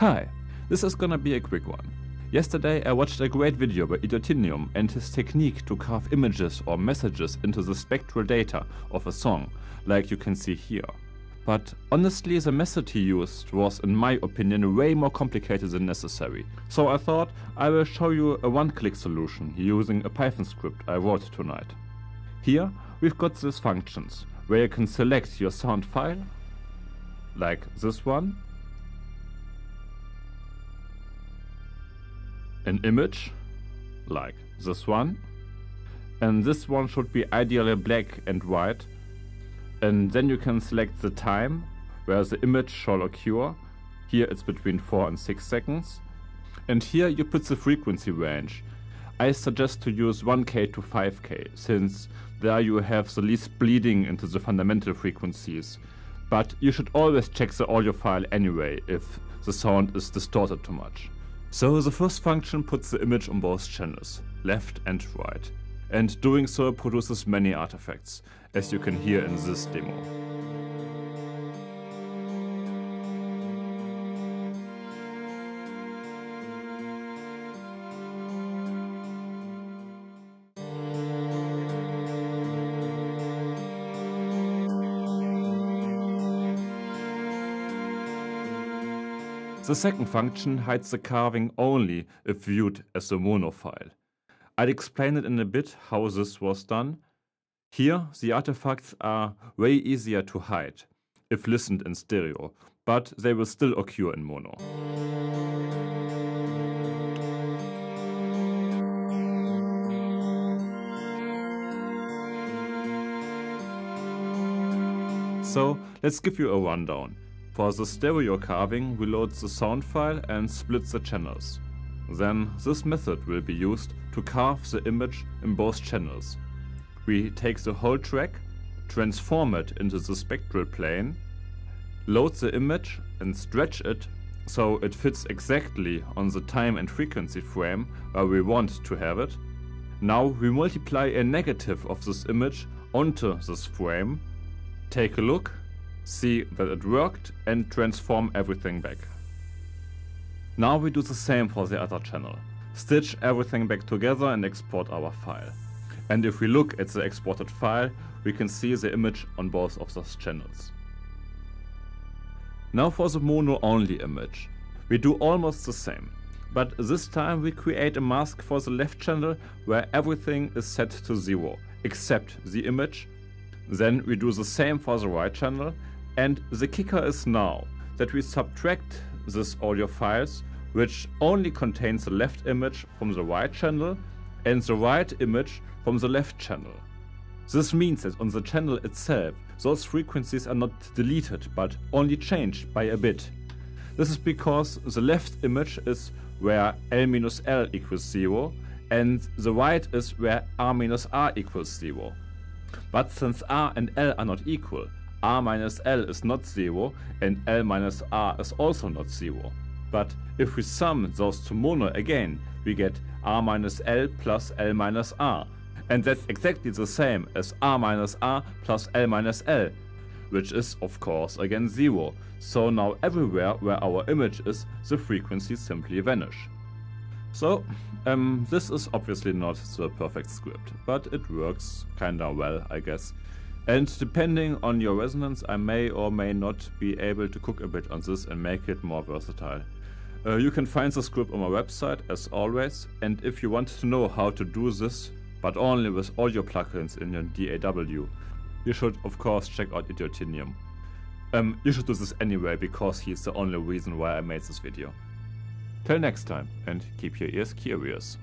Hi, this is gonna be a quick one. Yesterday I watched a great video by Idiotinium and his technique to carve images or messages into the spectral data of a song, like you can see here. But honestly the method he used was in my opinion way more complicated than necessary. So I thought I will show you a one-click solution using a Python script I wrote tonight. Here we've got these functions, where you can select your sound file, like this one, an image, like this one, and this one should be ideally black and white, and then you can select the time where the image shall occur, here it's between 4 and 6 seconds, and here you put the frequency range. I suggest to use 1k to 5k, since there you have the least bleeding into the fundamental frequencies. But you should always check the audio file anyway if the sound is distorted too much. So the first function puts the image on both channels, left and right, and doing so produces many artifacts, as you can hear in this demo. The second function hides the carving only if viewed as a mono file. I'll explain it in a bit how this was done. Here, the artifacts are way easier to hide if listened in stereo, but they will still occur in mono. So let's give you a rundown. For the stereo carving, we load the sound file and split the channels. Then this method will be used to carve the image in both channels. We take the whole track, transform it into the spectral plane, load the image and stretch it so it fits exactly on the time and frequency frame where we want to have it. Now we multiply a negative of this image onto this frame, take a look see that it worked and transform everything back. Now we do the same for the other channel. Stitch everything back together and export our file. And if we look at the exported file, we can see the image on both of those channels. Now for the mono only image. We do almost the same. But this time we create a mask for the left channel where everything is set to zero, except the image. Then we do the same for the right channel and the kicker is now that we subtract this audio files which only contains the left image from the right channel and the right image from the left channel. This means that on the channel itself, those frequencies are not deleted, but only changed by a bit. This is because the left image is where L minus L equals 0, and the right is where R minus R equals 0. But since R and L are not equal, r minus l is not 0 and l minus r is also not 0. But if we sum those two mono again, we get r minus l plus l minus r. And that's exactly the same as r minus r plus l minus l, which is of course again 0. So now everywhere where our image is, the frequencies simply vanish. So, um, this is obviously not the perfect script, but it works kinda well, I guess. And depending on your resonance, I may or may not be able to cook a bit on this and make it more versatile. Uh, you can find the script on my website as always, and if you want to know how to do this, but only with audio plugins in your DAW, you should of course check out Idiotinium. Um, you should do this anyway because he's the only reason why I made this video. Till next time, and keep your ears curious.